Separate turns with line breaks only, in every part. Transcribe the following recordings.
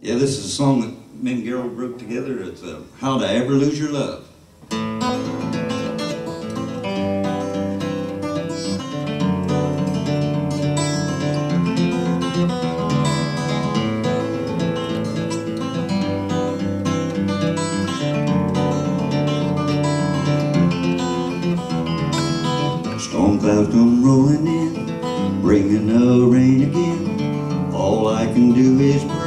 Yeah, this is a song that me and Gerald wrote together. It's uh, How'd I Ever Lose Your Love. Storm clouds come rolling in, bringing the rain again. All I can do is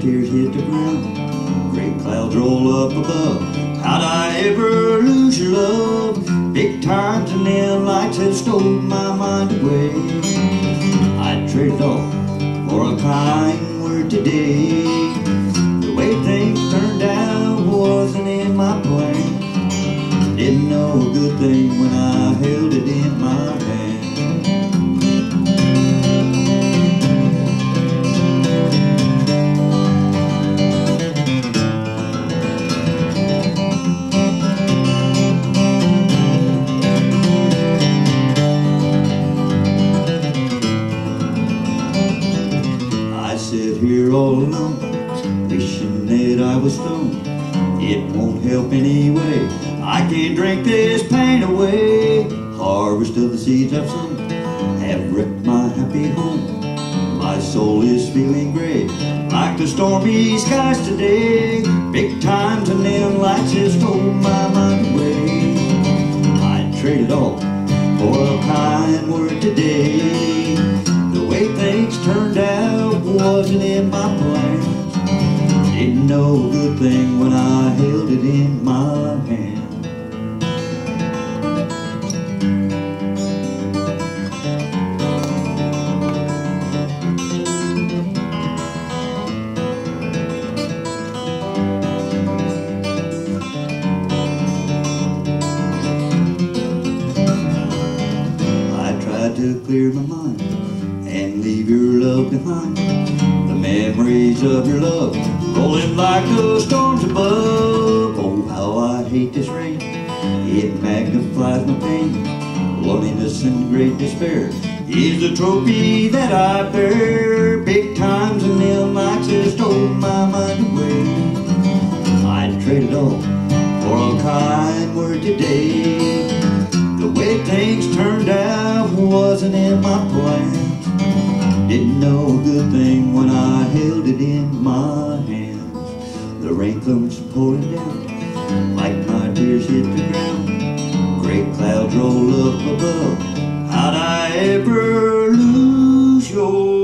tears hit the ground. Great clouds roll up above. How'd I ever lose your love? Big times and then lights have stole my mind away. I'd trade it all for a kind word today. The way things turned out wasn't in my plan. Didn't know a good thing when I held it in my hand. Here all alone, wishing that I was stoned. It won't help anyway. I can't drink this pain away. Harvest of the seeds I've sown have wrecked my happy home. My soul is feeling gray, like the stormy skies today. Big times and neon lights have stole my mind away. I'd trade it all for a kind word today. The way things turned out wasn't in my plans. Didn't know a good thing when I held it in my hand. I tried to clear my mind and leave your love behind. The memories of your love rolling like the storms above. Oh, how I hate this rain. It magnifies my pain. Loneliness and great despair is the trophy that I bear. Big times and them lights have stole my mind away. I'd trade it all for a kind word today. The way things turned out wasn't in my plans. Didn't know a good thing when I held it in my hands The rain comes pouring down Like my tears hit the ground. Great clouds roll up above. How'd I ever lose your